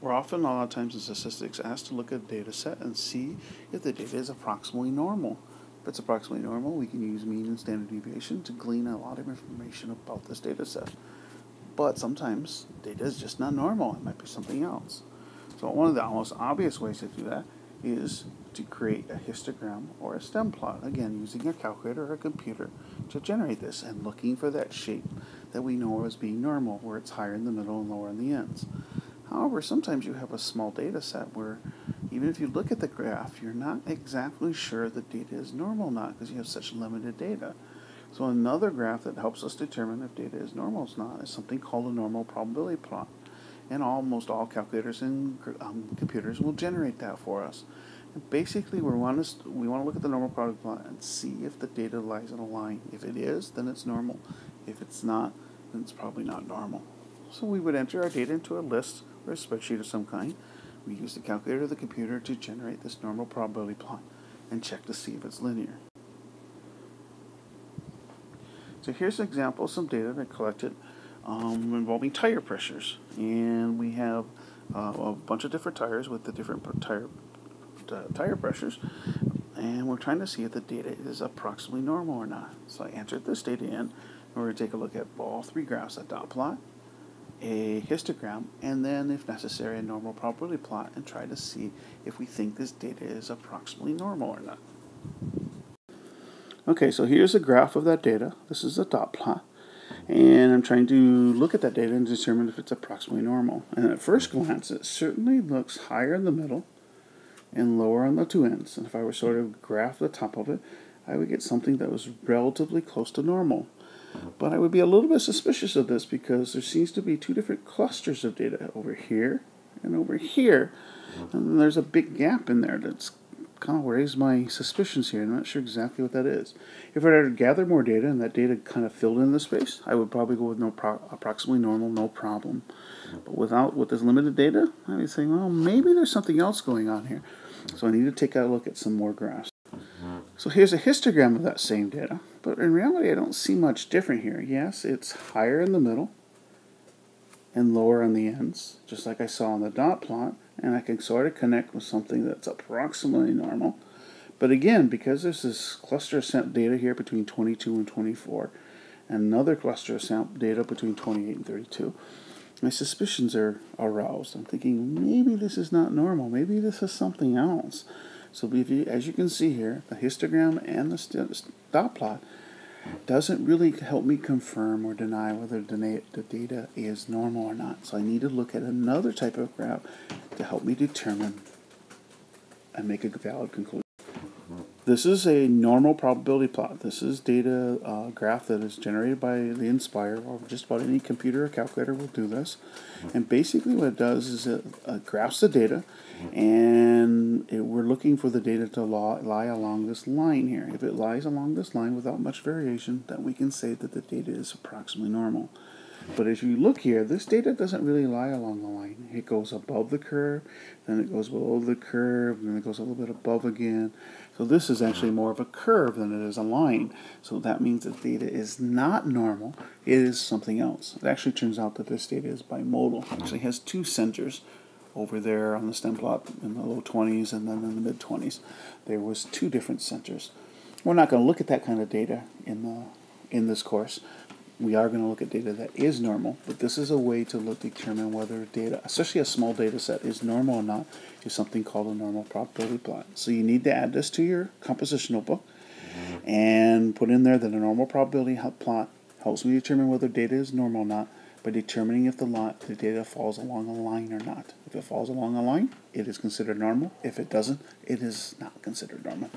We're often, a lot of times in statistics, asked to look at a data set and see if the data is approximately normal. If it's approximately normal, we can use mean and standard deviation to glean a lot of information about this data set. But sometimes data is just not normal, it might be something else. So one of the most obvious ways to do that is to create a histogram or a stem plot, again using a calculator or a computer to generate this and looking for that shape that we know as being normal, where it's higher in the middle and lower in the ends. However, sometimes you have a small data set where even if you look at the graph, you're not exactly sure the data is normal or not because you have such limited data. So another graph that helps us determine if data is normal or not is something called a normal probability plot. And almost all calculators and um, computers will generate that for us. And basically, we want to we want to look at the normal probability plot and see if the data lies in a line. If it is, then it's normal. If it's not, then it's probably not normal. So we would enter our data into a list or a spreadsheet of some kind. We use the calculator or the computer to generate this normal probability plot and check to see if it's linear. So here's an example of some data that I collected um, involving tire pressures. And we have uh, a bunch of different tires with the different tire, uh, tire pressures. And we're trying to see if the data is approximately normal or not. So I entered this data in. And we're going to take a look at all three graphs, a dot plot, a histogram, and then, if necessary, a normal probability plot and try to see if we think this data is approximately normal or not. Okay, so here's a graph of that data. This is a dot plot. And I'm trying to look at that data and determine if it's approximately normal. And at first glance, it certainly looks higher in the middle and lower on the two ends. And if I were sort of graph the top of it, I would get something that was relatively close to normal. But I would be a little bit suspicious of this because there seems to be two different clusters of data over here and over here. And there's a big gap in there that's kind of raised my suspicions here. I'm not sure exactly what that is. If I had to gather more data and that data kind of filled in the space, I would probably go with no pro- approximately normal, no problem. But without with this limited data, I'd be saying, well, maybe there's something else going on here. So I need to take a look at some more graphs. So here's a histogram of that same data, but in reality I don't see much different here. Yes, it's higher in the middle and lower on the ends, just like I saw on the dot plot, and I can sort of connect with something that's approximately normal. But again, because there's this cluster of sample data here between 22 and 24, and another cluster of sample data between 28 and 32, my suspicions are aroused. I'm thinking maybe this is not normal. Maybe this is something else. So you, as you can see here, the histogram and the dot plot doesn't really help me confirm or deny whether the data is normal or not. So I need to look at another type of graph to help me determine and make a valid conclusion. This is a normal probability plot. This is data uh, graph that is generated by the Nspire, or just about any computer or calculator will do this. And basically what it does is it uh, graphs the data, and it, we're looking for the data to lie along this line here. If it lies along this line without much variation, then we can say that the data is approximately normal. But as you look here, this data doesn't really lie along the line. It goes above the curve, then it goes below the curve, then it goes a little bit above again. So this is actually more of a curve than it is a line. So that means that data is not normal. It is something else. It actually turns out that this data is bimodal. It actually has two centers over there on the stem plot in the low 20s and then in the mid 20s. There was two different centers. We're not going to look at that kind of data in the in this course, we are going to look at data that is normal, but this is a way to look determine whether data, especially a small data set, is normal or not, is something called a normal probability plot. So you need to add this to your composition notebook and put in there that a normal probability plot helps me determine whether data is normal or not by determining if the, lot, the data falls along a line or not. If it falls along a line, it is considered normal. If it doesn't, it is not considered normal.